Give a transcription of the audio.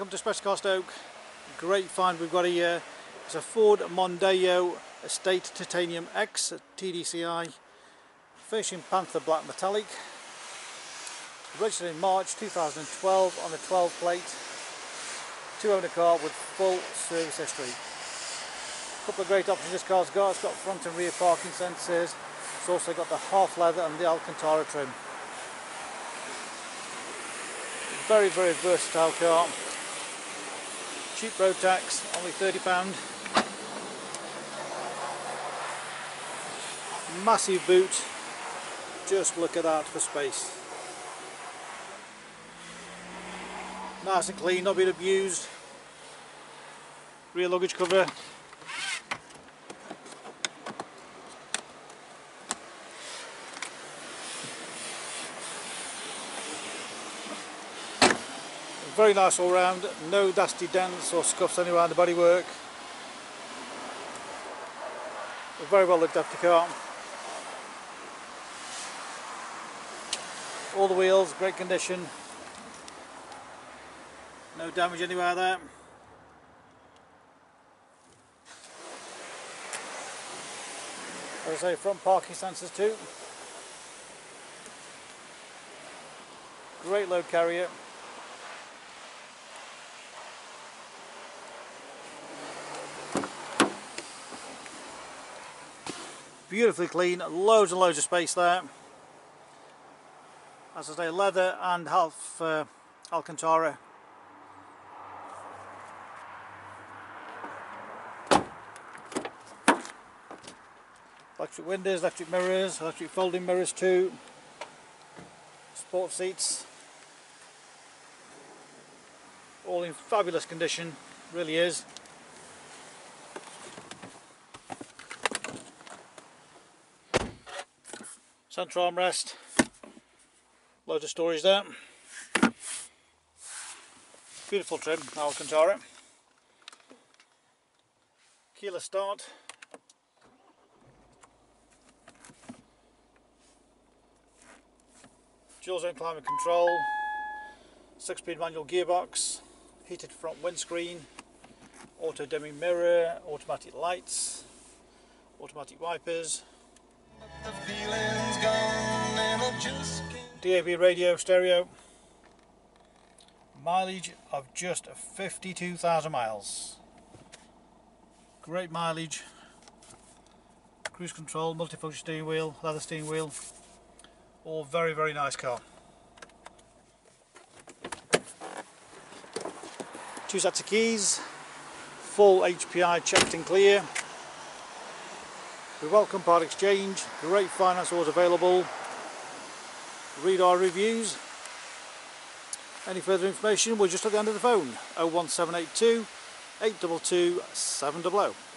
come to Specialist Cars Stoke. Great find we've got here. It's a Ford Mondeo Estate Titanium X TDCI. Finishing Panther Black Metallic. Registered in March 2012 on a 12 plate. Two owner car with full service history. A couple of great options this car's got. It's got front and rear parking sensors. It's also got the half leather and the Alcantara trim. Very, very versatile car. Cheap road tax, only £30. Massive boot. Just look at that for space. Nice and clean, not been abused. Rear luggage cover. Very nice all round, no dusty dents or scuffs anywhere on the bodywork. Very well looked after car. All the wheels, great condition. No damage anywhere there. As I say, front parking sensors too. Great load carrier. Beautifully clean, loads and loads of space there. As I say, leather and half uh, Alcantara. Electric windows, electric mirrors, electric folding mirrors too. Sport seats. All in fabulous condition, really is. Central armrest, loads of storage there. Beautiful trim, Alcantara. Keyless start. Dual zone climate control, 6 speed manual gearbox, heated front windscreen, auto dimming mirror, automatic lights, automatic wipers, DAB radio stereo. Mileage of just 52,000 miles. Great mileage. Cruise control, multifunction steering wheel, leather steering wheel. All very, very nice car. Two sets of keys. Full HPI checked and clear. We welcome part exchange, great finance was available. Read our reviews. Any further information, we're just at the end of the phone 01782 822 700.